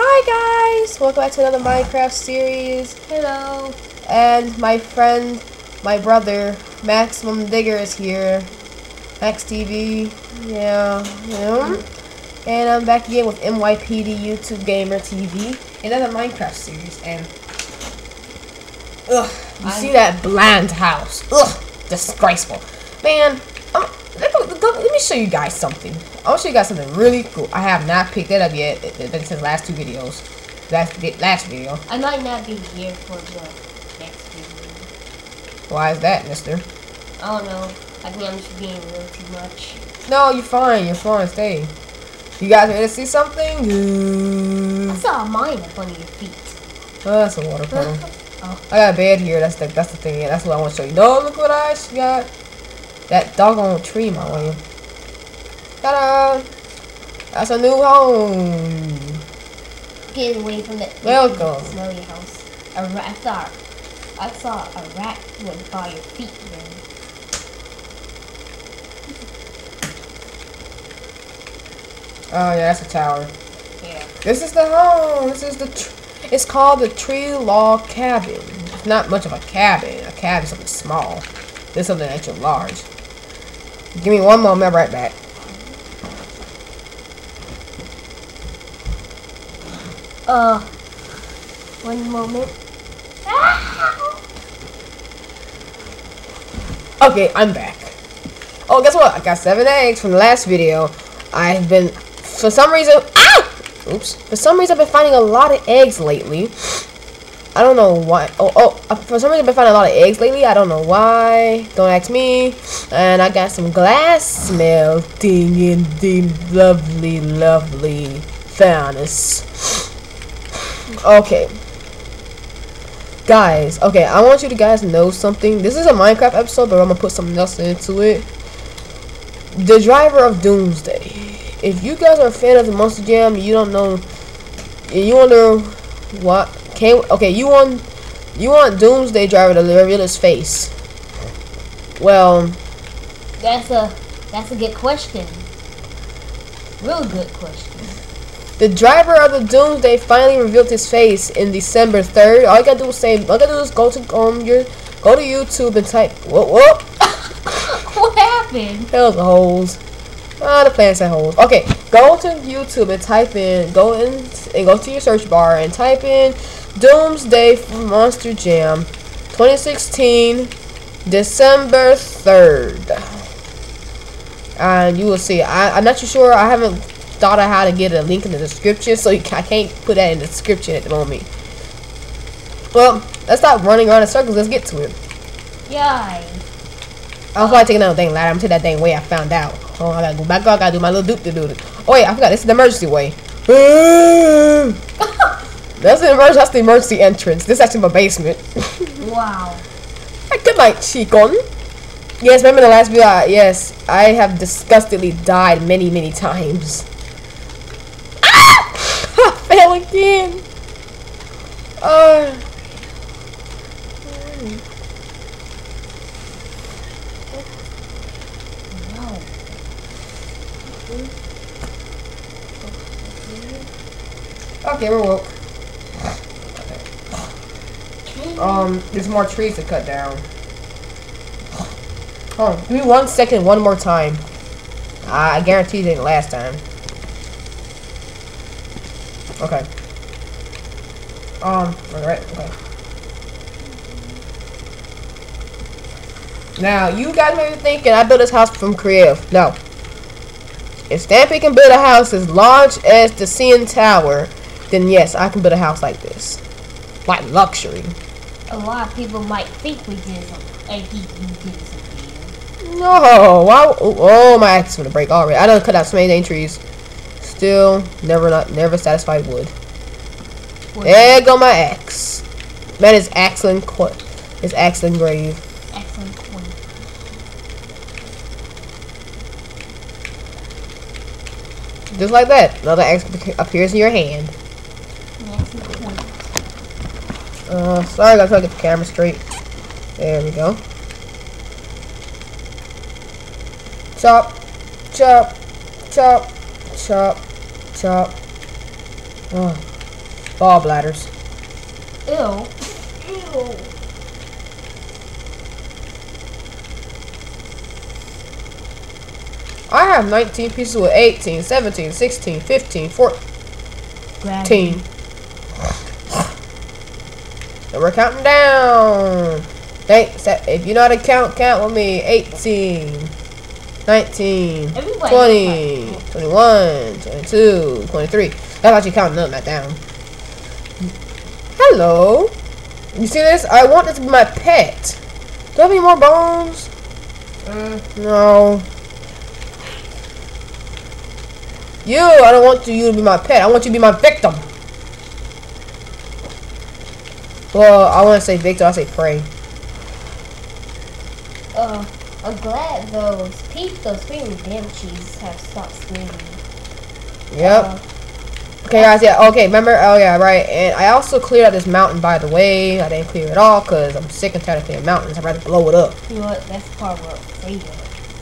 Hi guys! Welcome back to another Minecraft series. Hello. And my friend, my brother, Maximum Digger is here. Max TV. Yeah. yeah. And I'm back again with MYPD YouTube Gamer TV. Another Minecraft series. And Ugh. You I'm- see that bland house. Ugh. Disgraceful. Man, um, let, me, let me show you guys something. I want to show you guys something really cool. I have not picked it up yet. It, it's been since last two videos. Last, last video. I might not be here for the next video. Why is that, mister? Oh, I don't know. I think I'm just being a little too much. No, you're fine. You're fine. Stay. You guys ready to see something? I saw a mine up under your feet. Oh, that's a water puddle. Oh. I got a bed here. That's the that's the thing. Yeah, that's what I want to show you. No, look what I got. That doggone tree, my way. Ta-da! That's a new home. Get away from that Welcome. smelly house. A rat. I saw, I saw a rat went by your feet. Then. Oh yeah, that's a tower. Yeah. This is the home. This is the. Tr- it's called the tree log cabin. It's not much of a cabin. A cabin is something small. This is something extra large. Give me one moment. I'm right back. Uh. One moment. Okay, I'm back. Oh, guess what? I got seven eggs from the last video. I've been, for some reason, ah! Oops. For some reason, I've been finding a lot of eggs lately. I don't know why. Oh, oh. uh, For some reason, I've been finding a lot of eggs lately. I don't know why. Don't ask me. And I got some glass melting in the lovely, lovely furnace. Okay. Guys, okay, I want you to guys know something. This is a Minecraft episode, but I'm gonna put something else into it. The driver of Doomsday. If you guys are a fan of the Monster Jam, you don't know. You wonder what? Can okay? You want you want Doomsday driver to reveal his face. Well, That's a. That's a good question. Real good question. the driver of the Doomsday finally revealed his face in December third. All you gotta do is say, all you gotta do is go to um your go to YouTube and type whoa whoa. what happened? Hell's the holes. Ah, the plants had holes. Okay, go to YouTube and type in, go in and go to your search bar and type in Doomsday from Monster Jam 2016 December 3rd. And you will see. I, I'm not too sure. I haven't thought of how to get a link in the description, so you, I can't put that in the description at the moment. Well, let's stop running around in circles. Let's get to it. Yay. I was probably taking another thing ladder. I'm taking that thing way I found out. Oh, I gotta go back up. I gotta do my little doop to do it. Oh wait, I forgot. This is the emergency way. that's the emergency. That's the emergency entrance. This is actually my basement. Wow. Good night, Chicon. Yes, remember the last video? Yes, I have disgustedly died many, many times. Ah! I fell again. Uh. Okay, we're woke. Um, there's more trees to cut down. Oh, give me one second, one more time. I guarantee it didn't last time. Okay. Um, alright, okay. Now, you guys may be thinking I built this house from creative. No. If Stampy can build a house as large as the CN Tower, then yes, I can build a house like this. Like luxury. A lot of people might think we did something. And he, you did something. No, why? Oh, my axe is gonna break already. I done cut out so many trees. Still, never not, never satisfied wood. What- There go my axe. Man, it's axe and qu- it's axe and grave. Excellent point. Just like that, another axe appears in your hand. Excellent point. Uh, sorry, I gotta try to get the camera straight. There we go. Chop, chop, chop, chop, chop. Oh, Ball bladders. Ew. Ew. I have 19 pieces with 18, 17, 16, 15, 14. Gravity. And we're counting down. Se- if you know how to count, count with me. 18, 19, Everybody 20, knows 21, 22, 23. That's actually counting them, not down. Hello. You see this? I want this to be my pet. Do I have any more bones? Mm, No. You, I don't want you to be my pet. I want you to be my victim. Well, I want to say Victor, I say prey. uh, I'm glad those peep, those screaming banshees have stopped screaming. Yep. Uh, Okay, guys. Yeah. Okay. Remember? Oh, yeah. Right. And I also cleared out this mountain, by the way. I didn't clear it all because I'm sick and tired of clearing mountains. I'd rather blow it up. you know what? That's the part where Freedom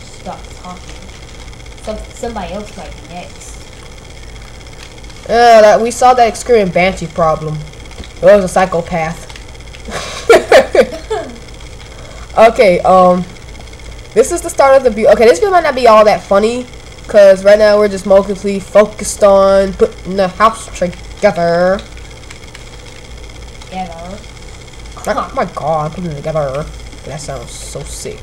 stop talking. Some, somebody else might be next. Uh, that we saw that screaming banshee problem. Was a psychopath. okay, um, this is the start of the view. Okay, this video might not be all that funny, cause right now we're just mostly focused on putting the house together. Ever. Oh my god, I'm putting it together. That sounds so sick.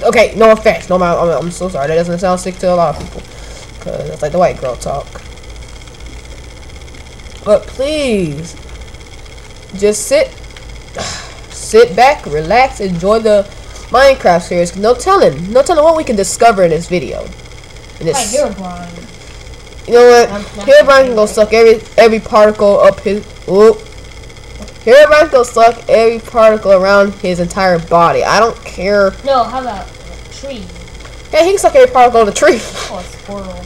Okay, no offense. No, I'm, I'm so sorry. That doesn't sound sick to a lot of people. Because it's like the white girl talk. But please, just sit, sit back, relax, enjoy the Minecraft series. No telling, no telling what we can discover in this video. In Right, this, here, Brian. you know I'm what? Here, Brian can go suck every every particle up his. Whoop. Here, Brian can go suck every particle around his entire body. I don't care. No, how about a tree Yeah, he can suck every particle on the tree. or a squirrel?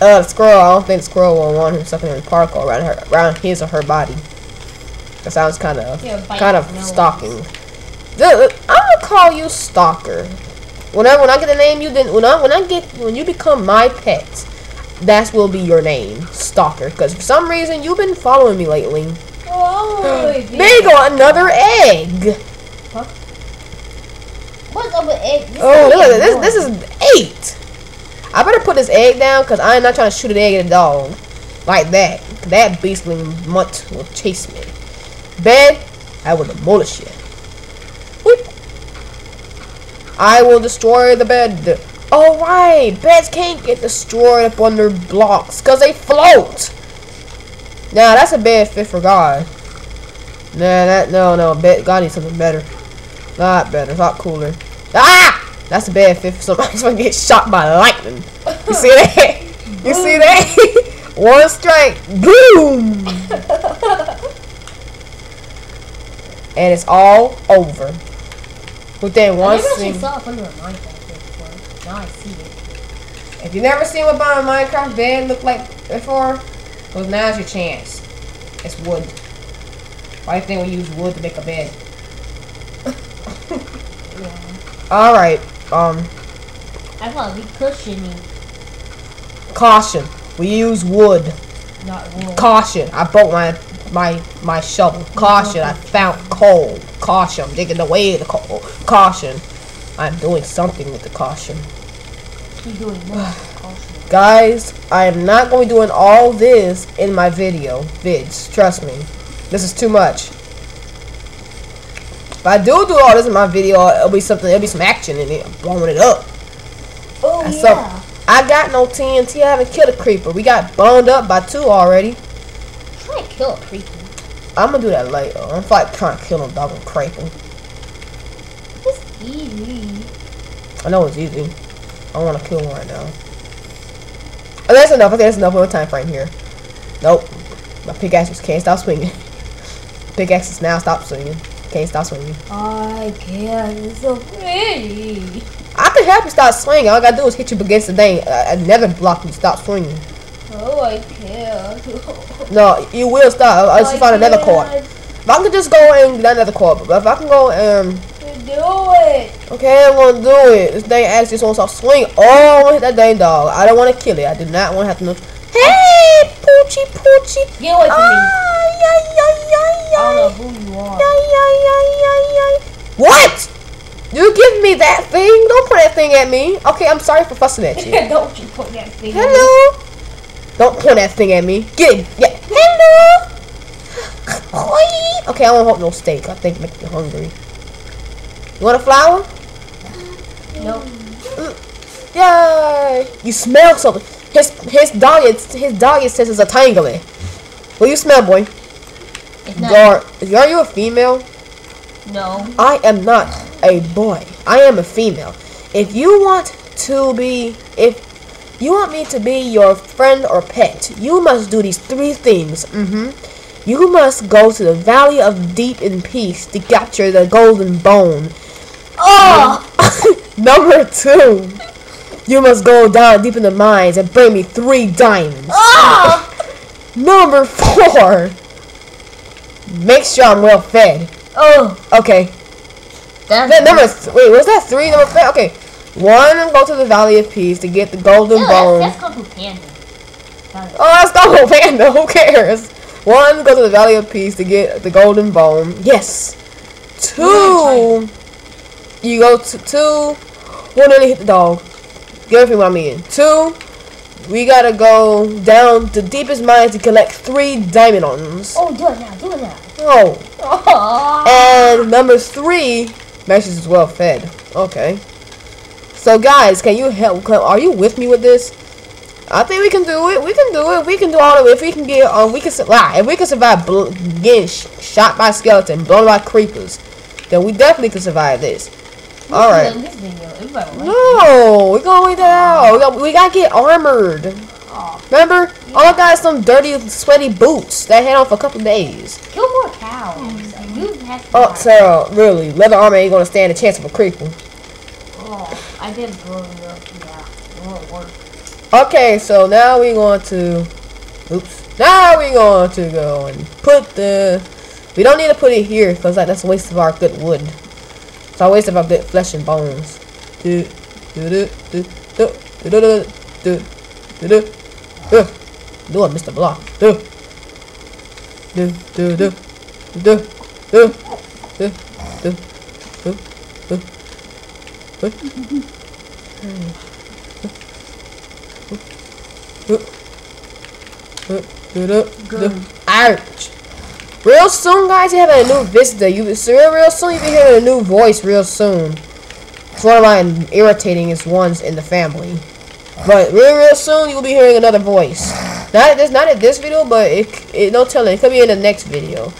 Uh, squirrel. I don't think squirrel will want him sucking every particle around her, around his or her body. That sounds kind of, kind of stalking. Dude, I'm gonna call you stalker. Whenever when I get a name, you then when I when I get when you become my pet, that will be your name, stalker. Because for some reason you've been following me lately. Oh, There you go, another egg. What's up with egg? This Oh, look at this. This is eight. I better put this egg down because I'm not trying to shoot an egg at a dog like that. That beastly mutt will chase me. Bed, I will demolish. Whoop. I will destroy the bed. All right, beds can't get destroyed up under blocks because they float. Now that's a bed fit for God. Nah, that no, no. Bed, God needs something better. Not better. It's not cooler. Ah! That's a bad fit for somebody's gonna get shot by lightning. You see that? You see that? One strike. Boom! and it's all over. Within one never actually saw it under a Minecraft before. Now I see it. If you never seen what my Minecraft bed looked like before, well now's your chance. It's wood. Why do you think we use wood to make a bed? Yeah. Alright, um, I thought be cushiony, caution. We use wood. not wood. Caution. I broke my my my shovel. Caution. I found coal. Caution. I'm digging away the coal. Caution. I'm doing something with the caution. He's doing more caution. Guys, I am not going to be doing all this in my video vids. Trust me. This is too much. If I do do all this in my video, it'll be something. It'll be some action in it. I'm blowing it up. Oh That's yeah. I got no TNT. I haven't killed a creeper. We got boned up by two already. Kill a creeper. I'm gonna do that later. I'm like trying to kill them dog and creeper. It's easy. I know it's easy. I want to kill one right now. Oh, that's enough. I think that's enough. of a time frame here. Nope. My pickaxe just can't stop swinging. Pickaxe is now stop swinging. Can't stop swinging. I can't. It's so pretty. I can help you stop swinging. All I gotta do is hit you against the thing. Uh, another block you stop swinging. Oh, can. no, you will stop. Uh, I oh, just I find another cord. If I can just go and not another cord, but if I can go um, and do it. Okay, I'm gonna do it. This thing actually just wants to swing. Oh, hit that dang dog. I don't want to kill it. I do not want to have to. Move. Hey, poochie, poochie. Get away from ah, me. Yay, yay, yay, yay. I don't know who you are. Yay, yay, yay, yay, yay. What? You give me that thing? Don't put that thing at me. Okay, I'm sorry for fussing at you. don't you put that thing Hello. Don't point that thing at me. Get it. Yeah. Hello. Okay, I don't want no steak. I think it makes me hungry. You want a flower? Nope. Mm. Yay! You smell something. His his diet his diet says it's a tangly. What do you smell, boy? It's not. Are you a female? No. I am not a boy. I am a female. If you want to be if you want me to be your friend or pet, you must do these three things. Mm-hmm. You must go to the Valley of Deep in Peace to capture the golden bone. Oh! Number two, you must go down deep in the mines and bring me three diamonds. Oh! Number four, make sure I'm well fed. Oh! Okay. That's Then number th- wait, was that three? Number three? Okay. One, go to the Valley of Peace to get the golden Ew, bone. that's, that's Kung Fu Panda. Oh, that's Kung Fu Panda. Who cares? One, go to the Valley of Peace to get the golden bone. Yes. Two, you go to two. One, nearly hit the dog. Get me what I mean. Two, we gotta go down the deepest mine to collect three diamonds. Oh, do it now, do it now. Oh. Oh! And number three, Meshes is well fed. Okay. So guys, can you help? can- Are you with me with this? I think we can do it. We can do it. We can do all of it. If we can get, um, we can survive. If we can survive getting sh- shot by skeleton, blown by creepers, then we definitely can survive this. All right. This video, everybody will like No, we're gonna wait that out. We got, we gotta get armored. Remember, all I got is some dirty, sweaty boots that I had on for a couple days. kill more cows. Have to. Oh, Sarah, really? Leather armor ain't gonna stand a chance of a creeper. Oh, I did blow up. Yeah, it work. Okay, so now we going to, oops. Now we going to go and put the. We don't need to put it here because like, that's a waste of our good wood. It's a waste of our good flesh and bones. Do do do do do do do do do do do. Do it, Mr. Block. Do do do do do do do do do do do. Ouch. Real soon, guys, you have a new visitor. You so real, real soon you'll be hearing a new voice real soon. It's one of my irritatingest ones in the family. But real, real soon you'll be hearing another voice. Not this, not in this video, but it, it no telling. It could be in the next video.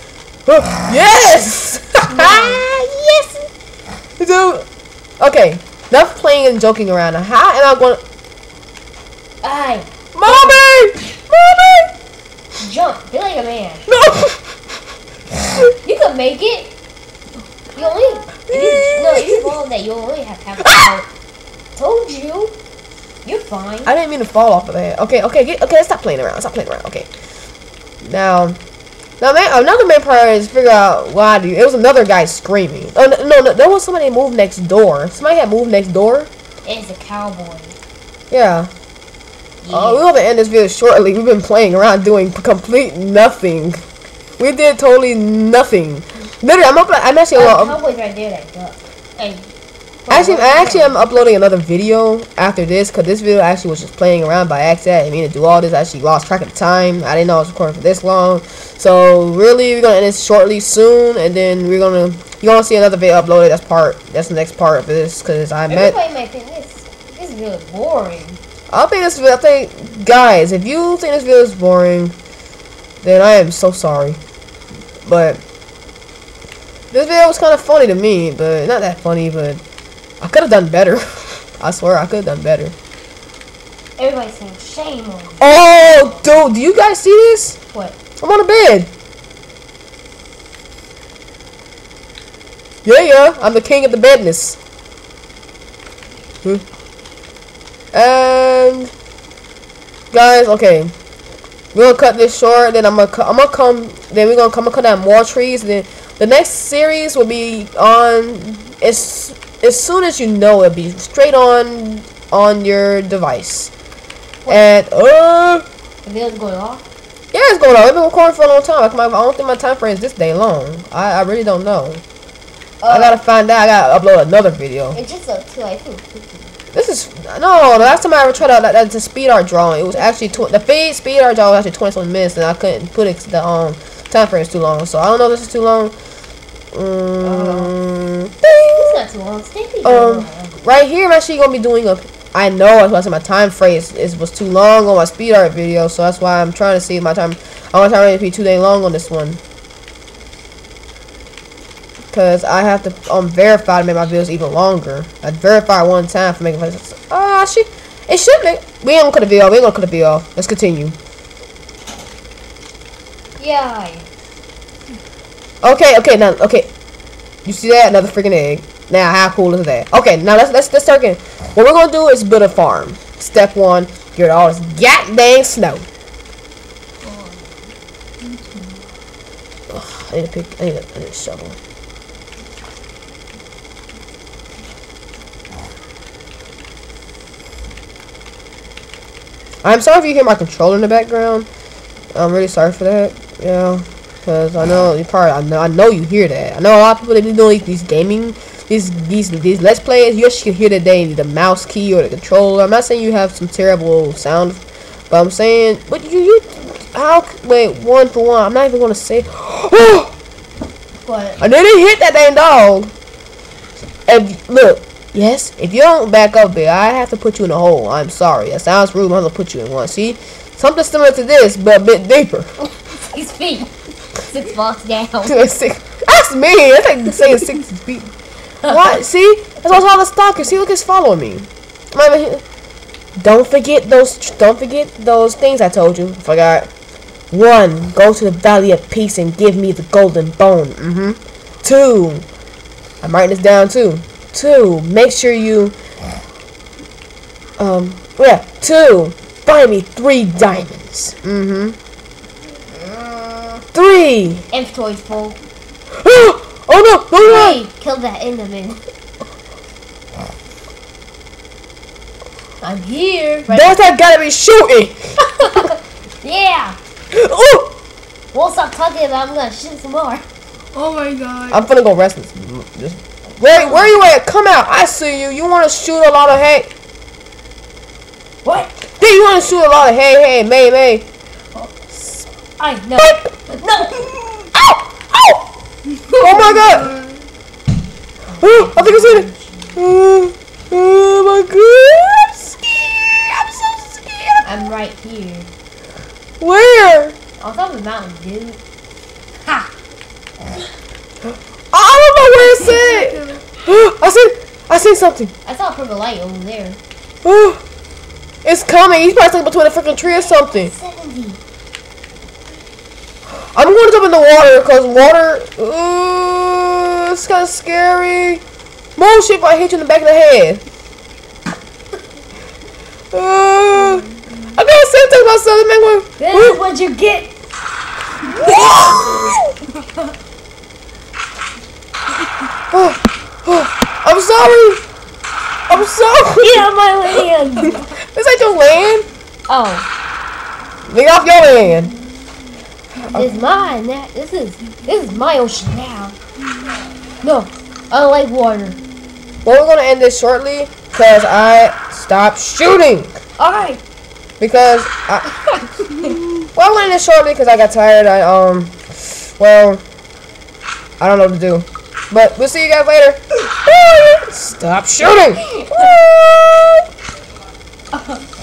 yes, yes. Dude. Okay, enough playing and joking around. How am I going? to Aye, Mommy, mommy, jump, be like a man. no. You can make it. You only. If you, no, if you fall that, you only have half a ah! heart. Told you. You're fine. I didn't mean to fall off of that. Okay, okay, get, okay. Let's stop playing around. Stop playing around. Okay. Now, now, man, another main priority is figure out why. Do, it was another guy screaming. Oh no, no, no, there was somebody moved next door. Somebody had moved next door. It's a cowboy. Yeah. Yeah. Oh, we're gonna end this video shortly. We've been playing around doing complete nothing. We did totally nothing. Literally, I'm up. I'm actually. Oh, um, cowboy's right there, that duck. Hey. Actually, I actually am uploading another video after this because this video actually was just playing around by accident. I didn't mean to do all this. I actually lost track of time. I didn't know I was recording for this long. So really, we're gonna end this shortly soon, and then we're gonna you're gonna see another video uploaded. That's part. That's the next part of this because I met. Everybody might think this, this is really boring. I think this video. I think guys, if you think this video is boring, then I am so sorry. But this video was kind of funny to me, but not that funny. But I could have done better. I swear I could have done better. Everybody's saying shame on you. Oh, dude, do you guys see this? What? I'm on a bed. Yeah, yeah, I'm the king of the bedness. Hmm. And guys, okay, we're gonna cut this short. Then I'm gonna, I'm gonna come. Then we're gonna come and cut down more trees. Then the next series will be on as as soon as you know it'll be straight on on your device. And uh. The video's going off? Yeah, it's going on. I've been recording for a long time. Like my, I don't think my time frame is this day long. I, I really don't know. I Uh, gotta find out. I gotta upload another video. It's just a two I think. This is no. The last time I ever tried out that, that's a speed art drawing. It was actually tw- the feed speed art drawing was actually twenty something minutes, and I couldn't put it the um time frame is too long. So I don't know. if This is too long. Mm, It's not too long. Um, right here, I'm actually gonna be doing a. I know that's why I said my time frame is, was too long on my speed art video, so that's why I'm trying to see if my time. I want my time to be too dang long on this one. Cause I have to um verify to make my videos even longer. I verify one time for making videos. Ah, she, it should make. We ain't gonna cut a video. We ain't gonna cut a video. Let's continue. yeah. Okay, okay, now, okay. You see that? Another freaking egg. Now, how cool is that? Okay, now let's let's let's start again. What we're gonna do is build a farm. Step one: get all this god dang snow. Ugh, I need to pick. I need a, I need a shovel. I'm sorry if you hear my controller in the background. I'm really sorry for that. Yeah, because I know you probably I know I know you hear that. I know a lot of people that be doing these gaming, these these these let's plays. You actually hear that they need the mouse key or the controller. I'm not saying you have some terrible sound, but I'm saying, but you you how wait one for one. I'm not even gonna say. But I didn't hit that dang dog. If look, yes, if you don't back up there, I have to put you in a hole. I'm sorry. That sounds rude. I'm gonna put you in one. See, something similar to this, but a bit deeper. his feet. Six blocks down. six. That's me. That's like saying six feet. What? See? That's what's all the stalkers. See, look, it's following me. Don't forget those. Don't forget those things I told you. I Forgot. One, go to the Valley of Peace and give me the golden bone. Mm-hmm. Two, I'm writing this down too. Two, make sure you. Um. Yeah. Two, find me three diamonds. Mm-hmm. Three. Inventory's full. oh no! No! No! Hey, kill that Enderman. I'm here. Right. That's that gotta be shooting. yeah. Oh! We'll stop talking about. I'm gonna shoot some more. Oh my god. I'm finna go rest. This. this- Where, where you at? Come out! I see you. You wanna shoot a lot of hay? What? Yeah, you wanna shoot a lot of hay? Hey, May, May. I know. What? No. Ow! Ow! Oh my god! Oh, I think I seen it. Oh, oh my god! I'm scared. I'm so scared. I'm right here. Where? On top of the mountain, dude. Ha! I don't know where it's at. I see. I see something. I saw a purple light over there. Oh, it's coming. He's probably stuck between a freaking tree or something. 70. I'm going to jump in the water because water, uh, it's kind of scary. Bullshit if I hit you in the back of the head. Uh, I gotta say about something, man. This Woo. is what you get. I'm sorry. I'm sorry. Get out my land. This ain't your land. oh, Get off your land. It's mine. That this is this is my ocean now. No, I don't like water. Well, we're gonna end this shortly because I stopped shooting. All right. because I well I went in this shortly because I got tired. I um well I don't know what to do. But we'll see you guys later. Stop shooting.